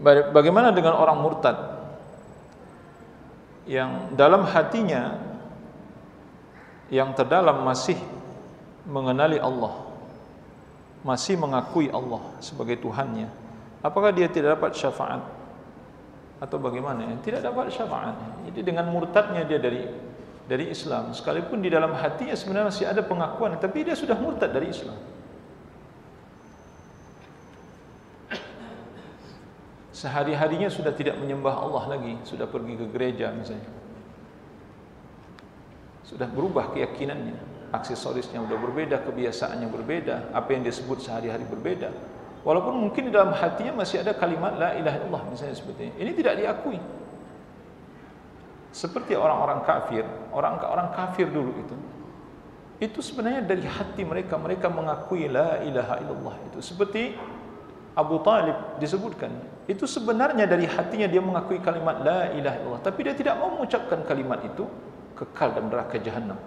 Bagaimana dengan orang murtad yang dalam hatinya yang terdalam masih mengenali Allah, masih mengakui Allah sebagai Tuhannya, apakah dia tidak dapat syafaat atau bagaimana? Tidak dapat syafaat. Jadi dengan murtadnya dia dari dari Islam, sekalipun di dalam hatinya sebenarnya masih ada pengakuan, tapi dia sudah murtad dari Islam. Sehari-harinya sudah tidak menyembah Allah lagi, sudah pergi ke gereja misalnya. Sudah berubah keyakinannya, aksesorisnya sudah berbeda, kebiasaannya berbeda, apa yang disebut sehari-hari berbeda. Walaupun mungkin di dalam hatinya masih ada kalimat la ilaha illallah misalnya seperti ini. Ini tidak diakui seperti orang-orang kafir, orang-orang kafir dulu itu. Itu sebenarnya dari hati mereka, mereka mengakui la ilaha illallah itu. Seperti Abu Talib disebutkan, itu sebenarnya dari hatinya dia mengakui kalimat la ilaha illallah, tapi dia tidak mau mengucapkan kalimat itu kekal dalam neraka jahanam.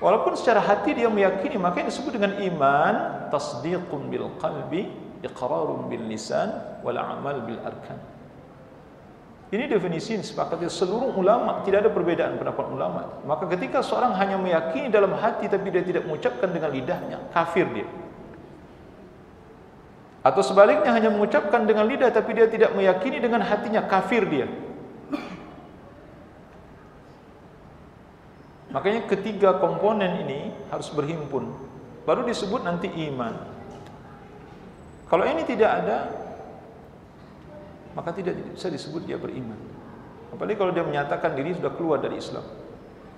Walaupun secara hati dia meyakini, maka disebut dengan iman, tasdiqun bil qalbi, iqrarun bil lisan, wal amal bil arkan. Ini definisi yang seluruh ulama, tidak ada perbedaan pendapat ulama. Maka ketika seorang hanya meyakini dalam hati tapi dia tidak mengucapkan dengan lidahnya, kafir dia. Atau sebaliknya hanya mengucapkan dengan lidah tapi dia tidak meyakini dengan hatinya, kafir dia. Makanya ketiga komponen ini harus berhimpun. Baru disebut nanti iman. Kalau ini tidak ada, maka tidak bisa disebut dia beriman. Apalagi kalau dia menyatakan diri sudah keluar dari Islam.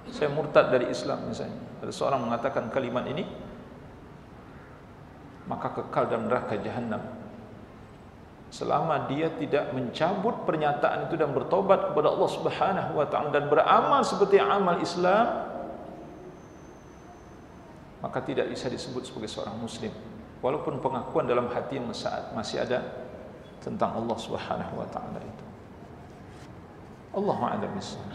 Saya murtad dari Islam misalnya. Ada seorang mengatakan kalimat ini, maka kekal dalam neraka jahanam. Selama dia tidak mencabut pernyataan itu dan bertobat kepada Allah Subhanahu wa taala dan beramal seperti amal Islam, maka tidak bisa disebut sebagai seorang muslim. Walaupun pengakuan dalam hati masih ada tentang Allah Subhanahu wa taala itu. Allahu a'lam bissawab.